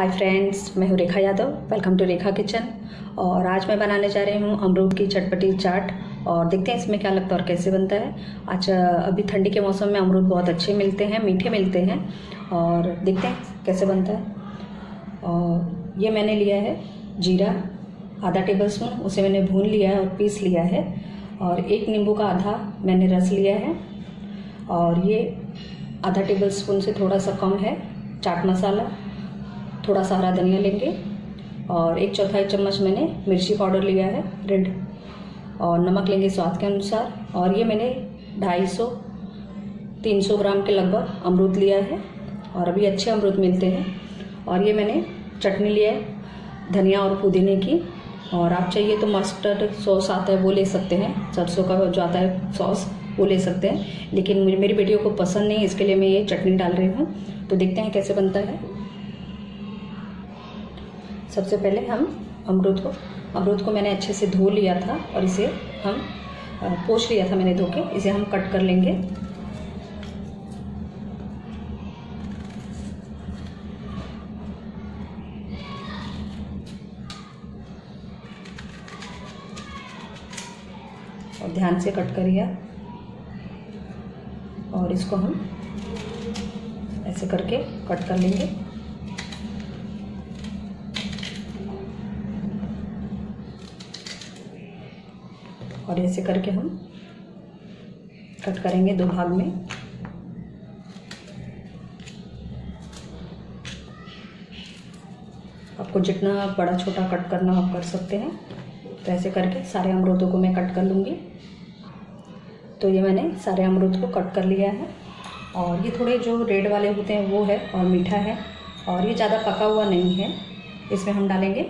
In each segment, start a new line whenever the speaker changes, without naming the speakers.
हाय friends मैं हूँ Rekha Yadav welcome to Rekha kitchen और आज मैं बनाने जा रही हूँ अमरूद की चटपटी चाट। और देखते हैं इसमें क्या लगता है और कैसे बनता है। आज अभी ठंडी के मौसम में अमरूद बहुत अच्छे मिलते हैं, मीठे मिलते हैं। और देखते हैं कैसे बनता है। और ये मैंने लिया है जीरा, आधा टेबल स्पून उसे मैंने भून लिया है और पीस लिया है। और एक नींबू का आधा मैंने रस लिया है। और ये आधा टेबल स्पून से थोड़ा सा कम है चाट मसाला। थोड़ा सा हरा धनिया लेंगे और एक चौथाई चम्मच मैंने मिर्ची पाउडर लिया है, रेड। और नमक लेंगे स्वाद के अनुसार। और ये मैंने 250 300 ग्राम के लगभग अमरूद लिया है। और अभी अच्छे अमरूद मिलते हैं। और ये मैंने चटनी लिया है, धनिया और पुदीने की। और आप चाहिए तो मस्टर्ड सॉस आता है, वो ले सकते हैं। सरसों का जो आता है सॉस वो ले सकते हैं। लेकिन मेरी बेटियों को पसंद नहीं इसके लिए मैं ये चटनी डाल रही हूँ। तो देखते हैं कैसे बनता है। सबसे पहले हम अमरूद को अमरूद को मैंने अच्छे से धो लिया था और इसे हम पोछ लिया था मैंने धो के इसे हम कट कर लेंगे। और ध्यान से कट करिए। और इसको हम ऐसे करके कट कर लेंगे। और ऐसे करके हम कट करेंगे दो भाग में। आपको जितना बड़ा छोटा कट करना आप कर सकते हैं तो ऐसे करके सारे अमरूदों को मैं कट कर लूँगी। तो ये मैंने सारे अमरूद को कट कर लिया है, और ये थोड़े जो रेड वाले होते हैं वो है और मीठा है, और ये ज़्यादा पका हुआ नहीं है। इसमें हम डालेंगे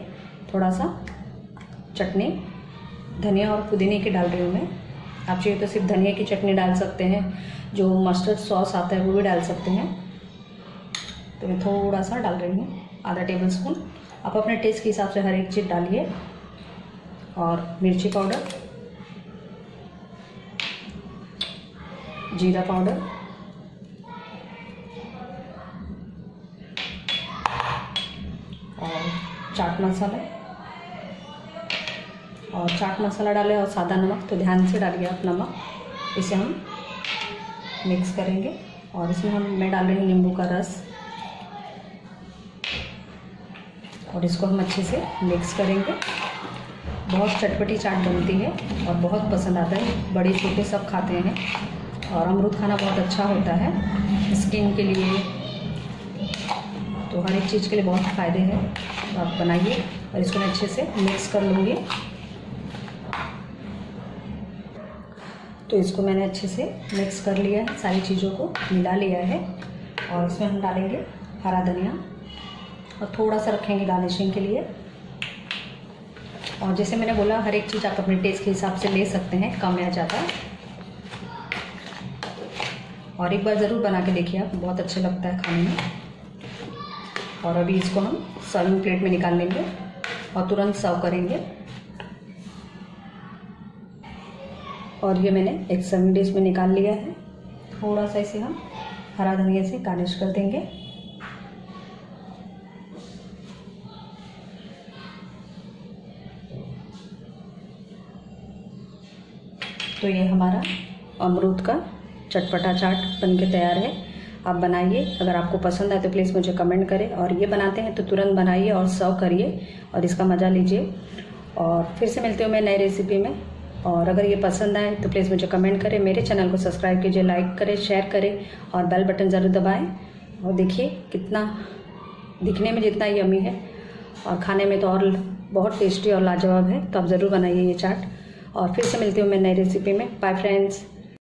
थोड़ा सा चटनी। धनिया और पुदीने की डाल रही हूँ मैं। आप चाहिए तो सिर्फ़ धनिया की चटनी डाल सकते हैं, जो मस्टर्ड सॉस आता है वो भी डाल सकते हैं। तो मैं थोड़ा सा डाल रही हूँ, आधा टेबल स्पून आप अपने टेस्ट के हिसाब से हर एक चीज़ डालिए। और मिर्ची पाउडर, जीरा पाउडर, और चाट मसाला। और चाट मसाला डाले और सादा नमक तो ध्यान से डालिए आप नमक। इसे हम मिक्स करेंगे और इसमें हम, मैं डाल रही हूँ नींबू का रस। और इसको हम अच्छे से मिक्स करेंगे। बहुत चटपटी चाट बनती है और बहुत पसंद आता है। बड़े छोटे सब खाते हैं और अमरूद खाना बहुत अच्छा होता है स्किन के लिए। तो हर एक चीज़ के लिए बहुत फ़ायदे हैं। तो आप बनाइए और इसको मैं अच्छे से मिक्स कर लूँगी। तो इसको मैंने अच्छे से मिक्स कर लिया है, सारी चीज़ों को मिला लिया है। और इसमें हम डालेंगे हरा धनिया। और थोड़ा सा रखेंगे गार्निशिंग के लिए। और जैसे मैंने बोला, हर एक चीज़ आप अपने टेस्ट के हिसाब से ले सकते हैं, कम या ज़्यादा। और एक बार ज़रूर बना के देखिए आप, बहुत अच्छा लगता है खाने में। और अभी इसको हम सर्विंग प्लेट में निकाल लेंगे और तुरंत सर्व करेंगे। और ये मैंने एक सर्विंग डिश में निकाल लिया है। थोड़ा सा इसे हम हरा धनिया से गार्निश कर देंगे। तो ये हमारा अमरूद का चटपटा चाट बन के तैयार है। आप बनाइए, अगर आपको पसंद आए तो प्लीज़ मुझे कमेंट करें और ये बनाते हैं तो तुरंत बनाइए और सर्व करिए और इसका मज़ा लीजिए। और फिर से मिलते हो मैं नई रेसिपी में। और अगर ये पसंद आए तो प्लीज़ मुझे कमेंट करें, मेरे चैनल को सब्सक्राइब कीजिए लाइक करें शेयर करें और बेल बटन ज़रूर दबाएँ। और देखिए कितना, दिखने में जितना यमी है और खाने में तो और बहुत टेस्टी और लाजवाब है तो आप ज़रूर बनाइए ये चाट। और फिर से मिलती हूँ मैं नई रेसिपी में। Bye friends